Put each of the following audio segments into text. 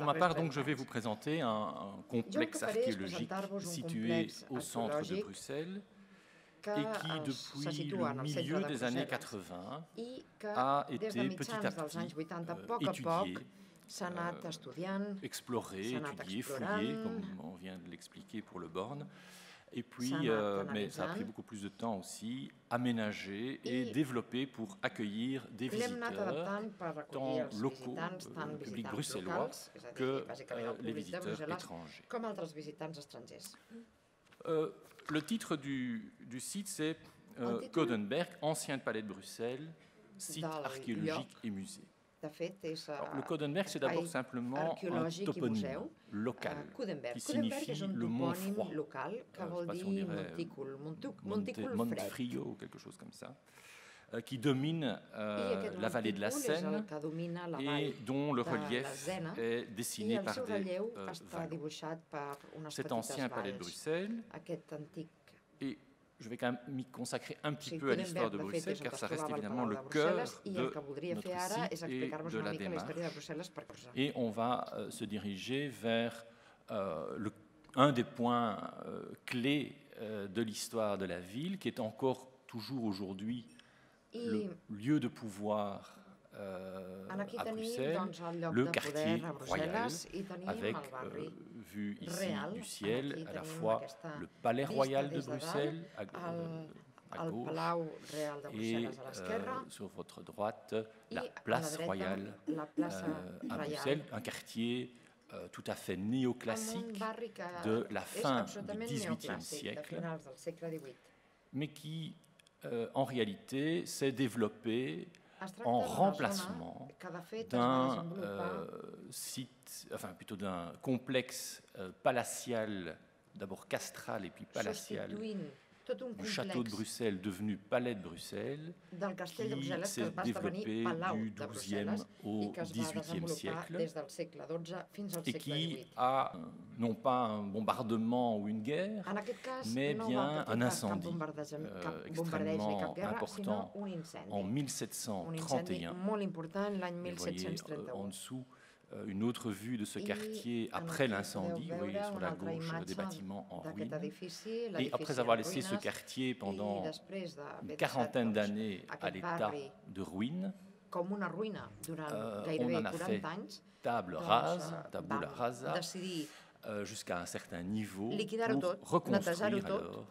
Pour ma part, donc, je vais vous présenter un, un complexe archéologique situé au centre de Bruxelles et qui, depuis le milieu des années 80, a été petit à petit euh, étudié, euh, exploré, étudié, fouillé, comme on vient de l'expliquer pour le Borne. Et puis, euh, mais ça a pris beaucoup plus de temps aussi, aménagé et développé pour accueillir des visiteurs, tant locaux, euh, public bruxellois, que euh, les visiteurs étrangers. Euh, le titre du, du site, c'est Codenberg, ancien palais de Bruxelles, site archéologique et musée. Alors, le Codenberg, c'est d'abord simplement un toponyme local qui signifie le mont froid. Euh, je sais pas si on dirait Monte, Montefrio ou quelque chose comme ça, euh, qui domine euh, la vallée de la Seine et dont le relief est dessiné par des euh, ancien palais de Bruxelles et je vais quand même m'y consacrer un petit peu à l'histoire de Bruxelles, car ça reste évidemment le cœur de notre site et de la démarche. Et on va euh, se diriger vers euh, le, un des points euh, clés euh, de l'histoire de la ville, qui est encore toujours aujourd'hui le lieu de pouvoir euh, à Bruxelles, le quartier royal, avec, euh, vue ici du ciel, à la fois le palais royal de Bruxelles à, euh, à gauche et sur votre droite la place royale à Bruxelles, un quartier euh, tout à fait néoclassique de la fin du XVIIIe siècle, mais qui euh, en réalité s'est développé en remplacement d'un euh, site, enfin plutôt d'un complexe euh, palatial, d'abord castral et puis palatial, du château de Bruxelles devenu palais de Bruxelles, qui s'est développé du XIIe au XVIIIe siècle. et qui a non pas un bombardement ou une guerre, mais bien un incendie euh, extrêmement important en 1731. Vous voyez euh, en dessous une autre vue de ce quartier après l'incendie, vous voyez sur la gauche des bâtiments en ruine. Et après avoir laissé ce quartier pendant une quarantaine d'années à l'état de ruine, euh, on en a fait table rase, tabula rasa, euh, jusqu'à un certain niveau pour reconstruire alors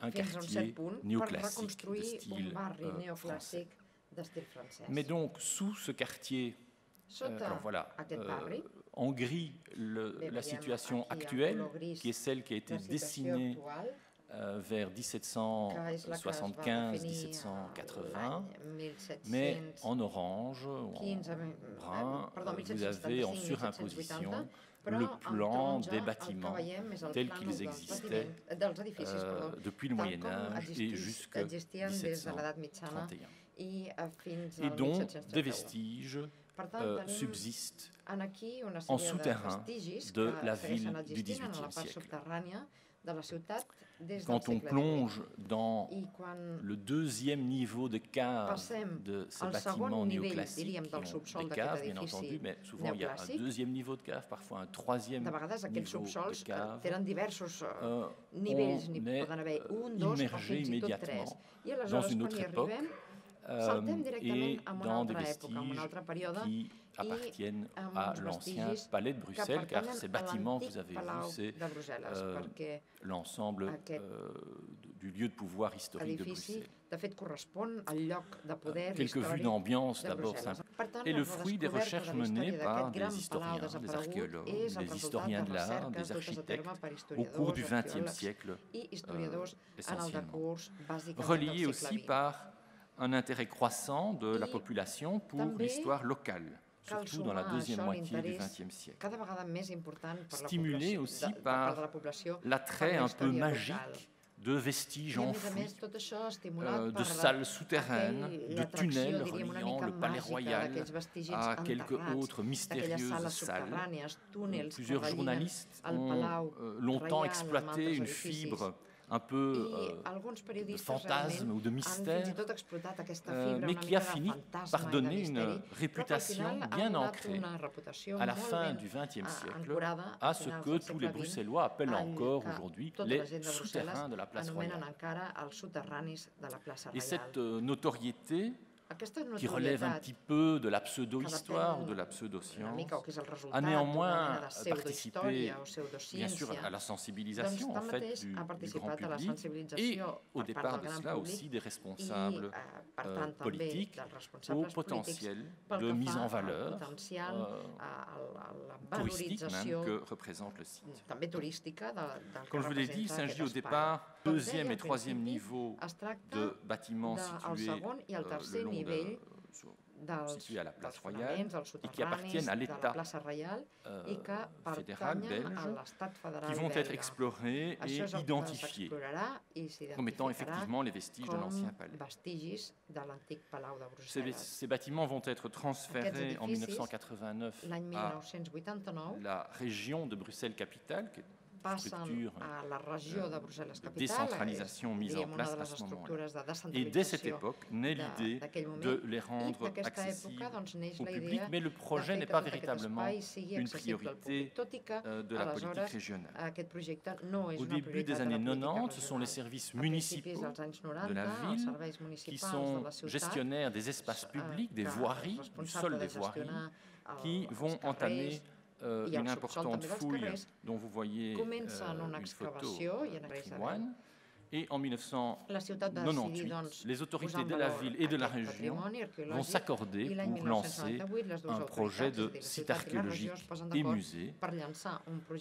un quartier néoclassique de style euh, français. Mais donc, sous ce quartier euh, alors voilà, euh, en gris, le, la situation actuelle, qui est celle qui a été dessinée euh, vers 1775-1780, mais en orange, ou en brun, vous avez en surimposition le plan des bâtiments tels qu'ils existaient euh, depuis le Moyen Âge et jusqu'à 1731. Et dont des vestiges euh, subsiste en souterrain de la ville du XVIIIe siècle. Quand on plonge dans le deuxième niveau de cave de ces bâtiments néoclassiques, qui ont des caves bien entendu, mais souvent il y a un deuxième niveau de cave, parfois un troisième niveau de cave, euh, on est immergé immédiatement dans une autre époque euh, et dans des vestiges qui appartiennent à l'ancien palais de Bruxelles, car ces bâtiments, vous avez vu, c'est euh, l'ensemble euh, du lieu de pouvoir historique de Bruxelles. Quelques vues d'ambiance d'abord et le fruit des recherches menées par des historiens, des archéologues, des historiens de l'art, des architectes au cours du XXe siècle euh, essentiellement. Reliés aussi par un intérêt croissant de la population pour l'histoire locale, surtout dans la deuxième moitié du XXe siècle. Stimulé aussi par l'attrait un peu magique de vestiges enfouis, euh, de salles souterraines, de tunnels reliant le palais royal à quelques autres mystérieuses salles. Plusieurs journalistes ont euh, longtemps exploité une fibre un peu euh, de fantasme ou de mystère, euh, mais qui a fini par donner une réputation bien ancrée à la fin du XXe siècle à ce que tous les Bruxellois appellent encore aujourd'hui les souterrains de la place royale. Et cette euh, notoriété qui relève un petit peu de la pseudo-histoire ou de la pseudo-science, a néanmoins participé, bien sûr, à la sensibilisation en fait, du, grand public et au départ de cela aussi des responsables euh, politiques au potentiel de mise en valeur euh, touristique même que représente le site. Comme je vous l'ai dit, il s'agit au départ deuxième et troisième niveau de bâtiments situés euh, le long situés à la place royale et qui appartiennent à l'État euh, fédéral belge, qui vont être explorés et identifiés comme étant effectivement les vestiges de l'ancien palais. Ces, ces, bâtiments vont être transférés en 1989 à la région de Bruxelles-Capitale, structure de décentralisation mise en place à ce moment-là. Et dès cette époque naît l'idée de les rendre accessibles au public, mais le projet n'est pas véritablement une priorité euh, de la politique régionale. Au début des années 90, ce sont les services municipaux de la ville qui sont gestionnaires des espaces publics, des voiries, du sol des voiries, qui vont entamer euh, une importante fouille dont vous voyez euh, une photo patrimoine. Et en 1998, les autorités de la ville et de la région vont s'accorder pour lancer un projet de site archéologique et musée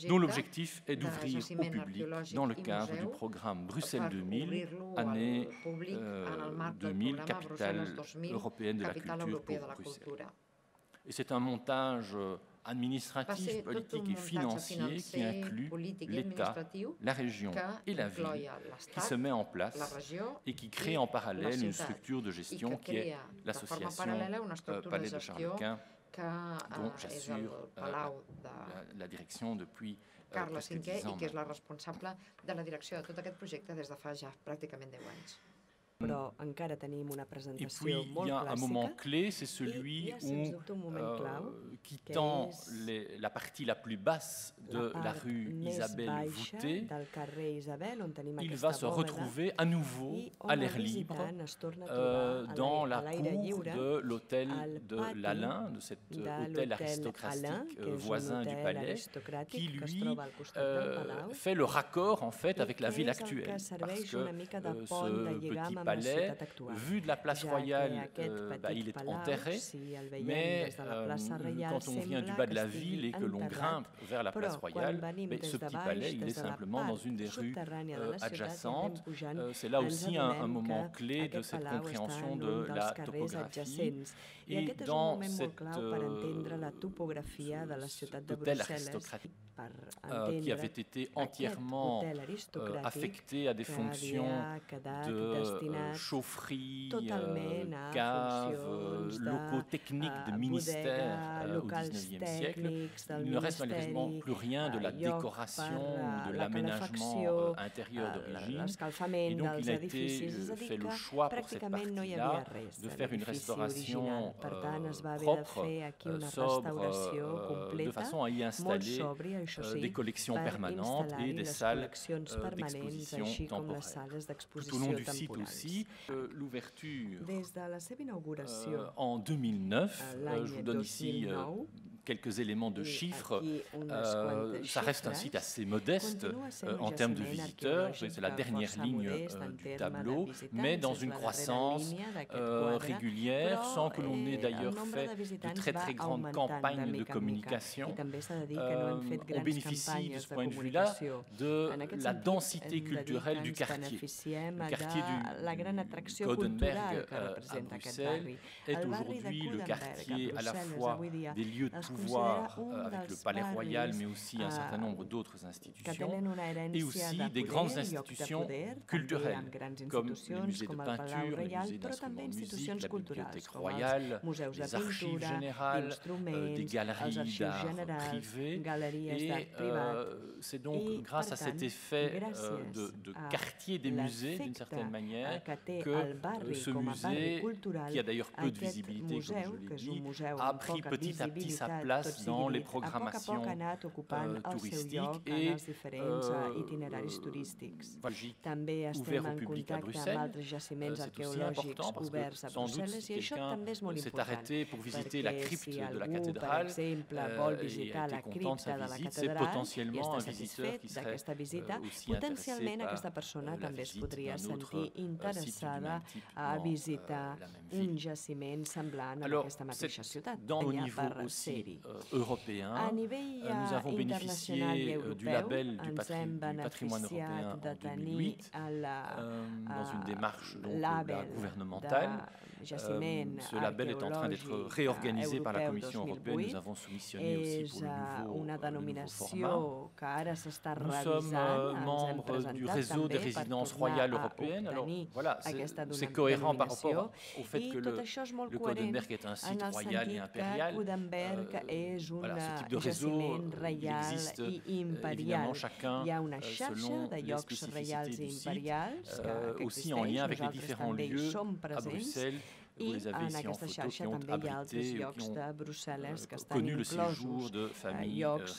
dont l'objectif est d'ouvrir au public dans le cadre du programme Bruxelles 2000, année 2000, euh, capitale européenne de la culture pour Bruxelles. Et c'est un montage administratif, politique et financier qui inclut l'État, la région et la ville qui se met en place et qui crée en parallèle une structure de gestion qui est l'association euh, Palais de Charles-Quint dont euh, j'assure euh, la, direction depuis euh, 10 ans. qui és la responsable de la direcció de tot aquest projecte des de fa ja pràcticament 10 anys. Però encara tenim una presentació Et puis, il y a un moment clé, c'est celui où, euh, quittant les, la partie la plus basse de la, la rue Isabelle Voûtée, il va se retrouver à nouveau à l'air libre euh, dans la cour de l'hôtel de l'Alain, de cet hôtel aristocratique euh, voisin du palais, qui lui euh, fait le raccord en fait avec la ville actuelle, parce que euh, ce petit palais vu de la place royale, euh, bah, il est enterré, mais euh, quand on vient du bas de la ville et que l'on grimpe vers la place royale, ce petit palais, il est simplement dans une des rues euh, adjacentes. C'est là aussi un, un, moment clé de cette compréhension de la topographie. Et dans cette, hôtel aristocratique, qui avait été entièrement affecté à des fonctions de euh, chaufferie, caves, locaux techniques de ministères au XIXe siècle. Il ne reste malheureusement plus rien de la décoration ou de l'aménagement intérieur d'origine. Et donc il a été fait le choix pour cette partie-là de faire une restauration propre, sobre, de façon à y installer euh, des collections permanentes et des salles euh, d'exposition temporaires. Tout au long du site aussi, euh, l'ouverture en 2009, je vous donne ici quelques éléments de chiffres. Euh, ça reste un site assez modeste euh, en termes de visiteurs. C'est la dernière ligne euh, du tableau, mais dans une croissance régulière, sans que l'on ait d'ailleurs fait de très très grandes campagnes de communication. on bénéficie de ce point de vue-là de la densité culturelle du quartier. Le quartier du Godenberg à Bruxelles est aujourd'hui le quartier à la fois des lieux de pouvoir avec le palais royal, mais aussi un certain nombre d'autres institutions, et aussi des grandes institutions culturelles, comme les musées de peinture, les musées d'instruments de musique, la bibliothèque royale, les archives générales, des galeries d'art privées. Et c'est donc grâce à cet effet de, de quartier des musées, d'une certaine manière, que ce musée, qui a d'ailleurs peu de visibilité, comme je l'ai dit, a pris petit à petit sa place dans les programmations euh, touristiques et euh, també estem en contacte amb altres jaciments arqueològics oberts a Brussel·les i això també és molt important perquè si algú, per exemple, vol visitar la cripta de la catedral i està satisfet d'aquesta visita, potencialment aquesta persona també es podria sentir interessada a visitar un jaciment semblant a aquesta mateixa ciutat, allà per ser-hi. A nivell internacional i europeu ens hem beneficiat de tenir el label gouvernementale jaciment Ce label est en train d'être réorganisé par la Commission européenne. Nous avons soumissionné aussi pour le nouveau, revisant. Nous sommes membres du réseau des résidences royales européennes. Alors voilà, c'est cohérent par rapport au fait que le, le Codenberg est un site royal et impérial. Euh, voilà, ce type de réseau il existe évidemment chacun selon les spécificités du site, euh, aussi en lien avec les différents lieux à Bruxelles I en aquesta xarxa també hi ha altres llocs de Brussel·les que estan inclosos, llocs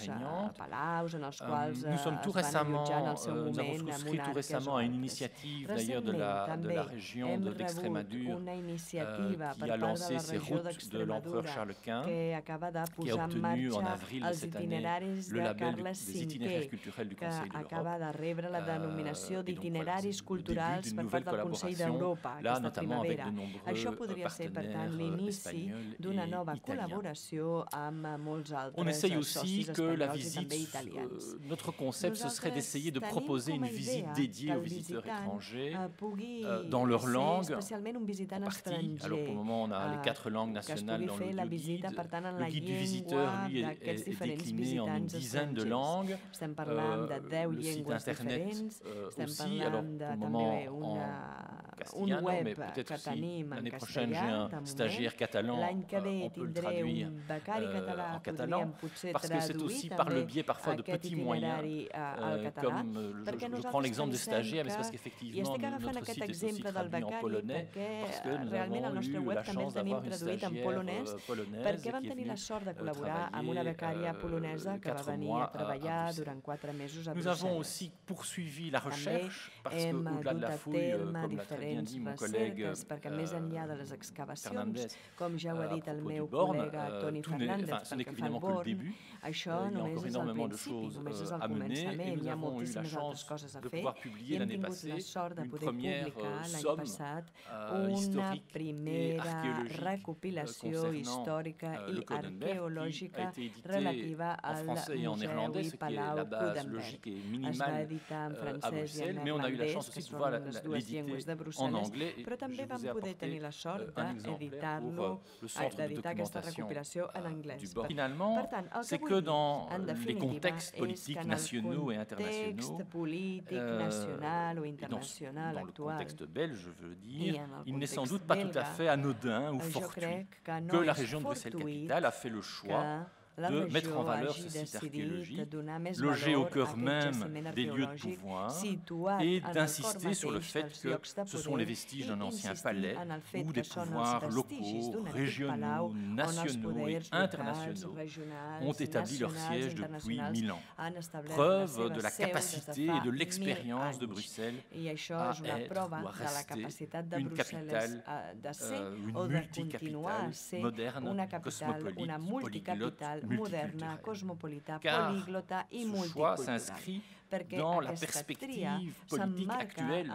palaus en els quals es van allotjar en el seu moment monarques récemment à une initiative d'ailleurs de la, de la région de l'Extrémadure euh, qui a lancé ces routes de l'empereur Charles Quint, qui a obtenu en avril de cette année le label des itinéraires culturels du Conseil de de rebre la denominació d'itineraris culturals per part del Consell d'Europa aquesta primavera. Això podria ser, per tant, l'inici d'una nova col·laboració amb molts altres On essaye aussi que la visite, euh, notre concept, ce serait d'essayer de proposer une visite dédiée aux visiteurs étrangers euh, dans leur langue, en partie. Alors pour le moment, on a les quatre langues nationales dans le guide. Le guide du visiteur, lui, est, est, est décliné en une dizaine de langues. Euh, le site internet euh, aussi. Alors pour le moment, en un web que tenim en castellà, un stagiaire catalan, ve euh, tindré un becari català, en catalan, parce que c'est aussi par le biais parfois de petits moyens, euh, comme euh, je, prends l'exemple des stagiaires, mais c'est parce qu'effectivement notre site est aussi traduit en polonais, parce que nous avons eu la chance d'avoir une stagiaire polonaise. la sort de col·laborar amb una becària polonesa que va venir a treballar durant quatre mesos a Brussel·les. Nous avons aussi poursuivi la recherche, parce qu'au-delà de la fouille, comme l'a très bien dit mon collègue, perquè més enllà de les excavacions, com ja ho ha dit el meu col·lega Toni Fernández, pel que fa al Born, això només és el principi, només és el començament, hi ha moltíssimes altres coses a fer. i hem tingut la sort de poder publicar l'any passat una primera recopilació històrica i arqueològica relativa al Museu i Palau Gutenberg. Es va editar en francès i en neerlandès, que són les dues llengües de Brussel·les, però també vam poder tenir la sort d'editar-lo, d'editar aquesta recopilació en anglès. Finalement, c'est que dans les contextes politiques nationaux et internationaux, politique, national ou international dans, le contexte belge, je veux dire, il n'est sans doute pas tout à fait anodin ou fortuit que la région de Bruxelles-Capitale a fait le choix de mettre en valeur ce site archéologique, logé au cœur même des lieux de pouvoir, et d'insister sur le fait que ce sont les vestiges d'un ancien palais où des pouvoirs locaux, régionaux, nationaux et internationaux ont établi leur siège depuis mille ans. Preuve de la capacité et de l'expérience de Bruxelles à être ou à rester une capitale, euh, une multicapitale moderne, cosmopolite, polyglotte, moderna, cosmopolita, poliglota i multicultural. Dans la perspective politique actuelle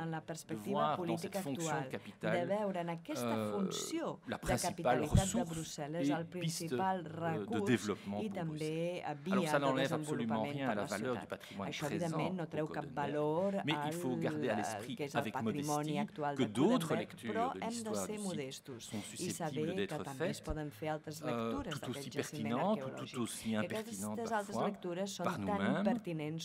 de voir dans cette fonction de capitale euh, la principale et piste de développement pour Bruxelles. Alors ça n'enlève absolument rien à la valeur du patrimoine présent mais il faut garder à l'esprit avec modestie que d'autres lectures de l'histoire du site sont susceptibles d'être faites, euh, tout aussi pertinentes ou tout aussi impertinentes parfois, par nous-mêmes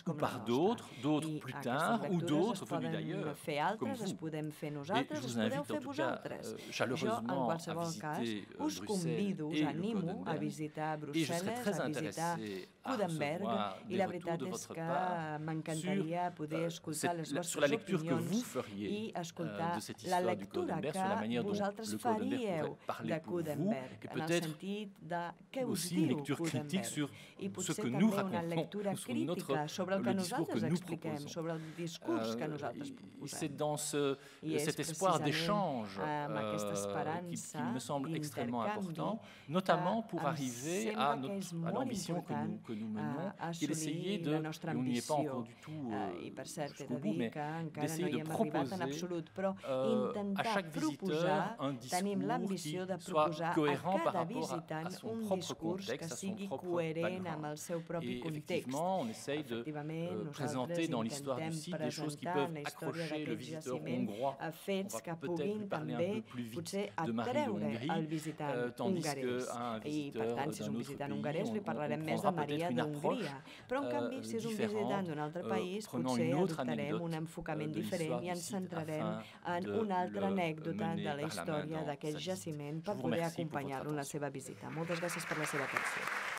ou par d'autres, d'autres plus tard ou d'autres venus d'ailleurs, comme vous. Et je vous invite en tout cas euh, chaleureusement à visiter euh, retours de votre part sur, cette, sur la lecture que vous feriez euh, de cette histoire du Codenberg, sur la manière dont le Codenberg pourrait parler pour vous, et peut-être aussi une lecture critique sur ce que nous que nous proposons. Euh, c'est dans ce, cet espoir d'échange euh, qui, qui, me semble extrêmement important, notamment pour arriver à, à l'ambition que nous, que nous menons, qui est d'essayer de, et on n'y est pas encore du tout jusqu'au bout, mais d'essayer de proposer euh, à chaque visiteur un discours qui soit cohérent par rapport à, à son propre contexte, à son propre background. Et effectivement, on essaye de euh, présenter dans l'histoire du site des choses qui peuvent accrocher le visiteur hongrois. On va peut-être parler un peu plus vite de Marie de Hongrie, euh, tandis qu'un visiteur d'un autre pays, on, on prendra peut-être une approche euh, différente, euh, prenant une autre adoptarem un enfocament diferent i ens centrarem en una altra anècdota de la història d'aquest jaciment per poder acompanyar-lo en la seva visita. Moltes gràcies per la seva atenció.